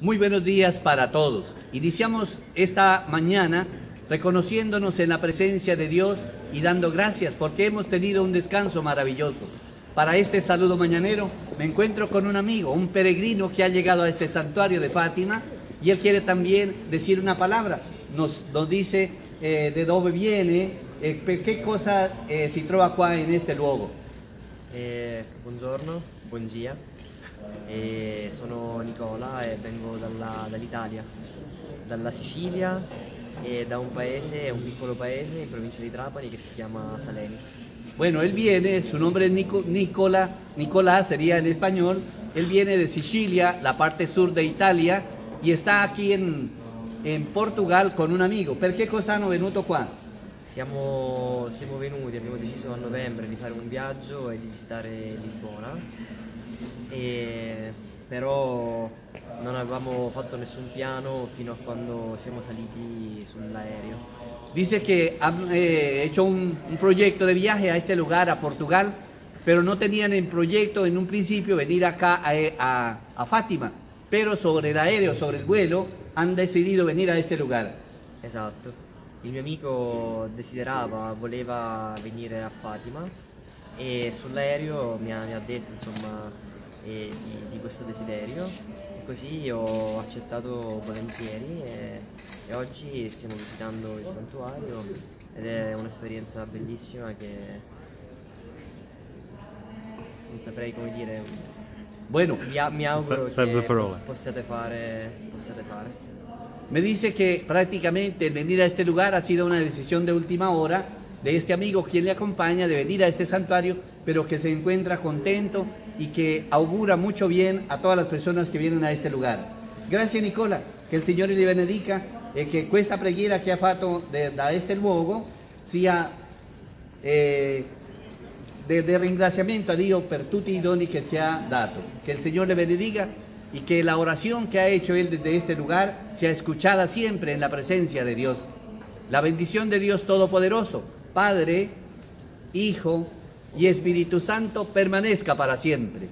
Muy buenos días para todos. Iniciamos esta mañana reconociéndonos en la presencia de Dios y dando gracias porque hemos tenido un descanso maravilloso. Para este saludo mañanero me encuentro con un amigo, un peregrino que ha llegado a este santuario de Fátima y él quiere también decir una palabra. Nos, nos dice eh, de dónde viene, eh, qué cosa eh, si trova qua en este luogo. Eh, buongiorno, buon dia. Eh, sono Nicola e vengo dall'Italia, dalla Sicilia e da un paese, un piccolo paese in provincia di Trapani che si chiama Salemi. Bueno, él viene, su nombre es Nico- Nicola, Nicolás sería en español, él viene de Sicilia, la parte sur de Italia, y está aquí en, en Portugal con un amigo. ¿Per qué cosa hanno venuto qua? Siamo, siamo venuti, abbiamo deciso a novembre di fare un viaggio e di visitare Lisbona, e, però non avevamo fatto nessun piano fino a quando siamo saliti sull'aereo. Dice que han eh, hecho un, un proyecto de viaje a este lugar, a Portugal, pero no tenían en proyecto en un principio venir acá a, a- a Fátima, pero sobre el aéreo, sobre el vuelo, han decidido venir a este lugar. Esatto. Il mio amico desiderava, voleva venire a Fatima e sull'aereo mi ha, mi ha detto insomma eh, di, di questo desiderio e così ho accettato volentieri e, e oggi stiamo visitando il santuario ed è un'esperienza bellissima che non saprei come dire, Bueno, mi, mi auguro Se- senza che parole. possiate fare. Possiate fare. Me dice que prácticamente venir a este lugar ha sido una decisión de última hora de este amigo quien le acompaña de venir a este santuario, pero que se encuentra contento y que augura mucho bien a todas las personas que vienen a este lugar. Gracias Nicola, che il Signore li benedica e che questa preghiera che ha fatto de- da este luogo eh, de, ringraziamento a Dio per tutti i doni che ci ha dato. Que el Señor le bendiga y que la oración que ha hecho Él desde este lugar sea escuchada siempre en la presencia de Dios. La bendición de Dios Todopoderoso, Padre, Hijo y Espíritu Santo permanezca para siempre.